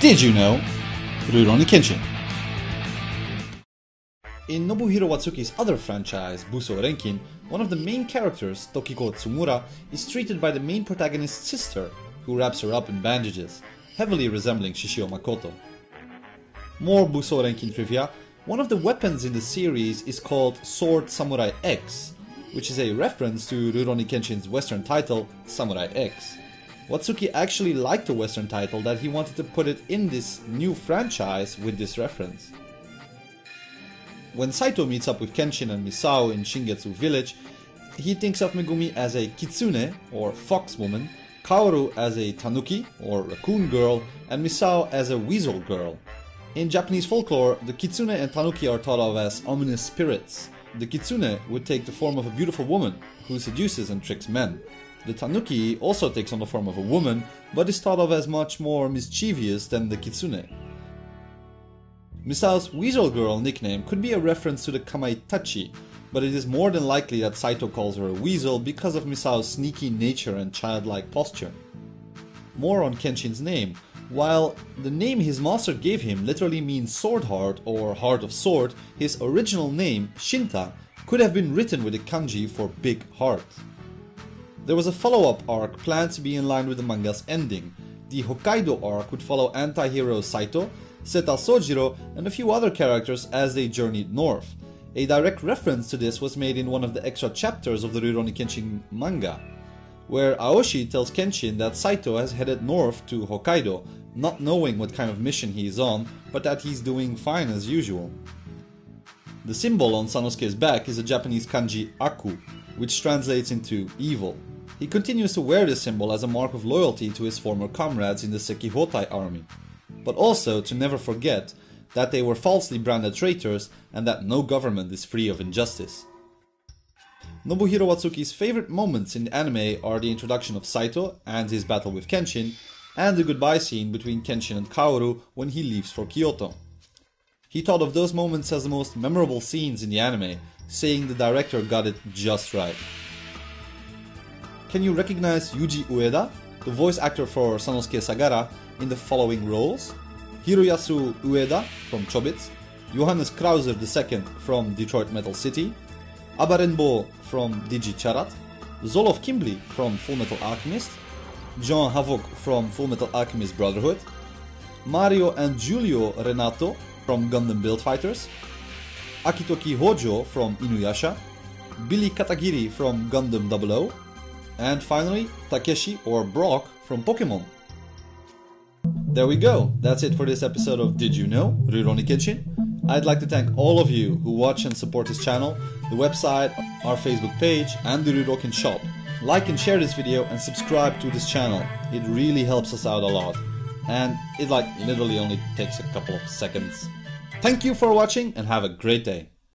Did you know? Rurouni Kenshin. In Nobuhiro Watsuki's other franchise, Buso Renkin, one of the main characters, Tokiko Tsumura, is treated by the main protagonist's sister, who wraps her up in bandages, heavily resembling Shishio Makoto. More Buso Renkin trivia, one of the weapons in the series is called Sword Samurai X, which is a reference to Rurouni Kenshin's western title, Samurai X. Watsuki actually liked the western title that he wanted to put it in this new franchise with this reference. When Saito meets up with Kenshin and Misao in Shingetsu village, he thinks of Megumi as a kitsune, or fox woman, Kaoru as a tanuki, or raccoon girl, and Misao as a weasel girl. In Japanese folklore, the kitsune and tanuki are thought of as ominous spirits. The kitsune would take the form of a beautiful woman who seduces and tricks men. The tanuki also takes on the form of a woman, but is thought of as much more mischievous than the kitsune. Misao's Weasel Girl nickname could be a reference to the Kamaitachi, but it is more than likely that Saito calls her a weasel because of Misao's sneaky nature and childlike posture. More on Kenshin's name. While the name his master gave him literally means sword heart or heart of sword, his original name, Shinta, could have been written with a kanji for big heart. There was a follow-up arc planned to be in line with the manga's ending. The Hokkaido arc would follow anti-hero Saito, Seta Sojiro, and a few other characters as they journeyed north. A direct reference to this was made in one of the extra chapters of the Rurouni Kenshin manga, where Aoshi tells Kenshin that Saito has headed north to Hokkaido, not knowing what kind of mission he is on, but that he's doing fine as usual. The symbol on Sanosuke's back is a Japanese kanji aku, which translates into evil. He continues to wear this symbol as a mark of loyalty to his former comrades in the Sekihotai army, but also to never forget that they were falsely branded traitors and that no government is free of injustice. Nobuhiro Watsuki's favorite moments in the anime are the introduction of Saito and his battle with Kenshin, and the goodbye scene between Kenshin and Kaoru when he leaves for Kyoto. He thought of those moments as the most memorable scenes in the anime, saying the director got it just right. Can you recognize Yuji Ueda, the voice actor for Sanosuke Sagara, in the following roles? Hiroyasu Ueda from Chobits, Johannes Krauser II from Detroit Metal City, Abarenbo from Digi Charat, Zolf Kimblee from Full Metal Alchemist, John Havoc from Full Metal Alchemist Brotherhood, Mario and Giulio Renato from Gundam Build Fighters, Akitoki Hojo from Inuyasha, Billy Katagiri from Gundam 00, and finally Takeshi or Brock from Pokemon. There we go. That's it for this episode of Did You Know? Rurouni Kenshin. I'd like to thank all of you who watch and support this channel, the website, our Facebook page, and the RuroKen shop. Like and share this video and subscribe to this channel. It really helps us out a lot. And it like literally only takes a couple of seconds. Thank you for watching and have a great day.